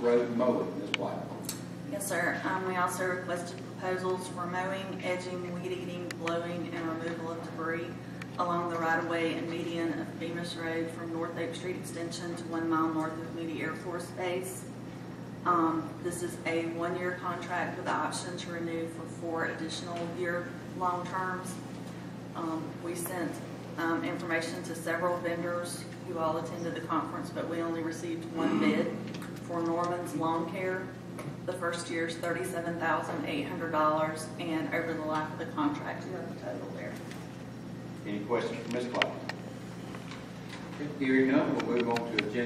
Road mowing, Ms. White. Yes, sir. Um, we also requested proposals for mowing, edging, weed eating, blowing, and removal of debris along the right-of-way and median of Bemiss Road from North Oak Street Extension to one mile north of Moody Air Force Base. Um, this is a one-year contract with the option to renew for four additional year-long terms. Um, we sent, um, information to several vendors who all attended the conference, but we only received one bid for Norman's Lawn Care. The first eight hundred dollars, and over the life of the contract, you have the total there. Any questions for Ms. White? Hearing none, we'll move on to agenda